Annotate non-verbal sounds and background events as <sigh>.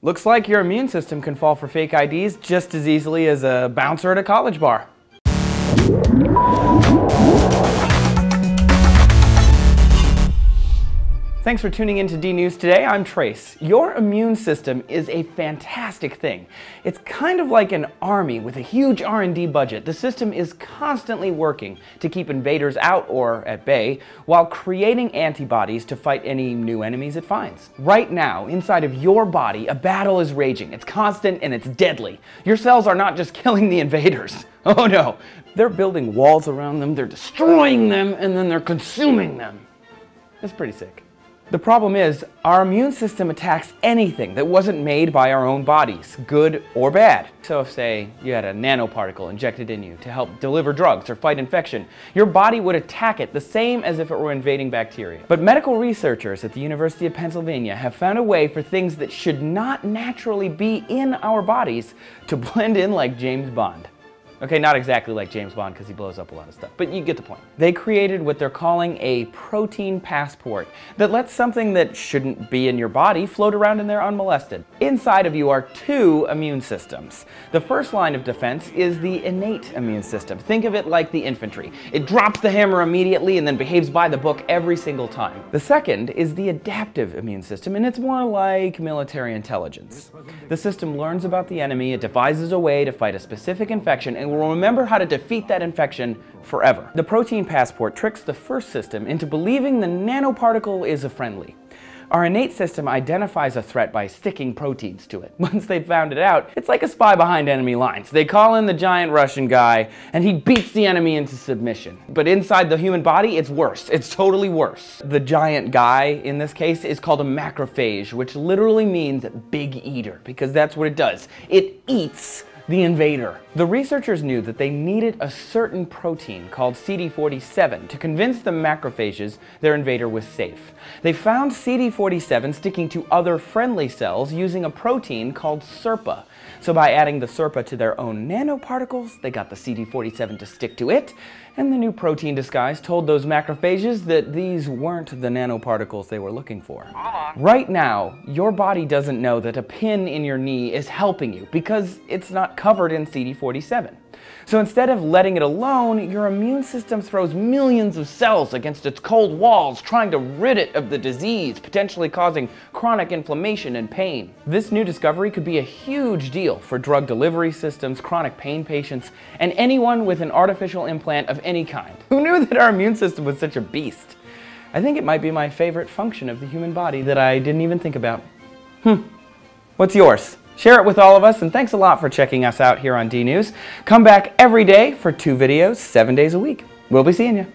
Looks like your immune system can fall for fake IDs just as easily as a bouncer at a college bar. Thanks for tuning in to DNews today. I'm Trace. Your immune system is a fantastic thing. It's kind of like an army with a huge R&D budget. The system is constantly working to keep invaders out or at bay while creating antibodies to fight any new enemies it finds. Right now, inside of your body, a battle is raging. It's constant and it's deadly. Your cells are not just <laughs> killing the invaders. <laughs> Oh no, they're building walls around them, they're destroying them, and then they're consuming them. It's pretty sick. The problem is, our immune system attacks anything that wasn't made by our own bodies, good or bad. So if, say, you had a nanoparticle injected in you to help deliver drugs or fight infection, your body would attack it the same as if it were invading bacteria. But medical researchers at the University of Pennsylvania have found a way for things that should not naturally be in our bodies to <laughs> blend in like James Bond. Okay, not exactly like James Bond because he blows up a lot of stuff, but you get the point. They created what they're calling a protein passport that lets something that shouldn't be in your body float around in there unmolested. Inside of you are two immune systems. The first line of defense is the innate immune system. Think of it like the infantry. It drops the hammer immediately and then behaves by the book every single time. The second is the adaptive immune system, and it's more like military intelligence. The system learns about the enemy, it devises a way to fight a specific infection, and and will remember how to defeat that infection forever. The protein passport tricks the first system into believing the nanoparticle is a friendly. Our innate system identifies a threat by sticking proteins to it. <laughs> Once they've found it out, it's like a spy behind enemy lines. They call in the giant Russian guy, and he beats the enemy into submission. But inside the human body, it's worse. It's totally worse. The giant guy, in this case, is called a macrophage, which literally means big eater, because that's what it does. It eats the invader. The researchers knew that they needed a certain protein called CD47 to convince the macrophages their invader was safe. They found CD47 sticking to other friendly cells using a protein called SIRPA. So by adding the SIRPA to their own nanoparticles, they got the CD47 to stick to it, and the new protein disguise told those macrophages that these weren't the nanoparticles they were looking for. Right now, your body doesn't know that a pin in your knee is helping you because it's not covered in CD47. So instead of letting it alone, your immune system throws millions of cells against its cold walls, trying to rid it of the disease, potentially causing chronic inflammation and pain. This new discovery could be a huge deal for drug delivery systems, chronic pain patients, and anyone with an artificial implant of any kind. <laughs> Who knew that our immune system was such a beast? I think it might be my favorite function of the human body that I didn't even think about. Hmm. What's yours? Share it with all of us, and thanks a lot for checking us out here on DNews. Come back every day for two videos, seven days a week. We'll be seeing you.